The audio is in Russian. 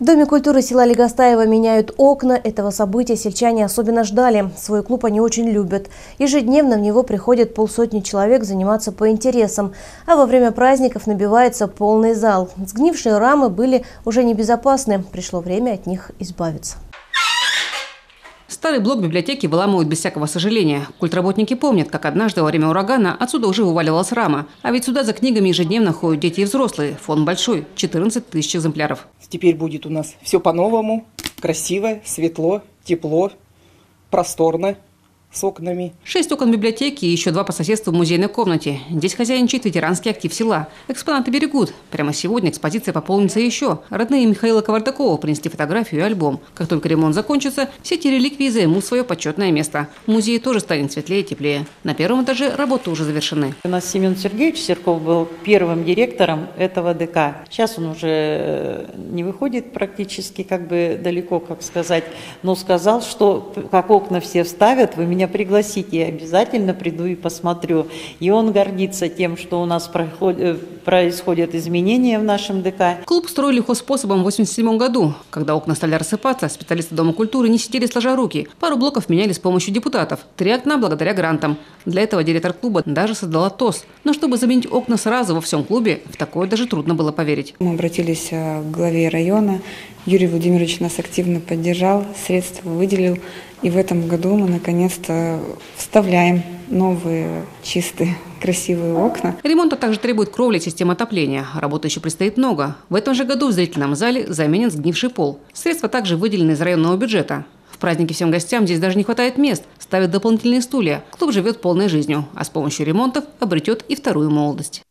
В Доме культуры села Легостаева меняют окна. Этого события сельчане особенно ждали. Свой клуб они очень любят. Ежедневно в него приходят полсотни человек заниматься по интересам. А во время праздников набивается полный зал. Сгнившие рамы были уже небезопасны. Пришло время от них избавиться. Старый блок библиотеки выламывают без всякого сожаления. Культработники помнят, как однажды во время урагана отсюда уже вываливалась рама. А ведь сюда за книгами ежедневно ходят дети и взрослые. Фонд большой – 14 тысяч экземпляров. Теперь будет у нас все по-новому, красиво, светло, тепло, просторно с окнами. Шесть окон библиотеки и еще два по соседству в музейной комнате. Здесь хозяйничает ветеранский актив села. Экспонаты берегут. Прямо сегодня экспозиция пополнится еще. Родные Михаила Ковардакова принесли фотографию и альбом. Как только ремонт закончится, все эти реликвии займут свое почетное место. В музее тоже станет светлее и теплее. На первом этаже работы уже завершены. У нас Семен Сергеевич Серков был первым директором этого ДК. Сейчас он уже э, не выходит практически как бы далеко, как сказать, но сказал, что как окна все вставят, вы меня меня пригласите, я обязательно приду и посмотрю. И он гордится тем, что у нас проходит, происходят изменения в нашем ДК. Клуб строили хозспособом в 87 году. Когда окна стали рассыпаться, специалисты Дома культуры не сидели сложа руки. Пару блоков меняли с помощью депутатов. Три окна благодаря грантам. Для этого директор клуба даже создала ТОС. Но чтобы заменить окна сразу во всем клубе, в такое даже трудно было поверить. Мы обратились э, к главе района. Юрий Владимирович нас активно поддержал, средства выделил. И в этом году мы наконец-то вставляем новые чистые красивые окна. Ремонта также требует кровли и системы отопления. Работы еще предстоит много. В этом же году в зрительном зале заменен сгнивший пол. Средства также выделены из районного бюджета. В празднике всем гостям здесь даже не хватает мест. Ставят дополнительные стулья. Клуб живет полной жизнью, а с помощью ремонтов обретет и вторую молодость.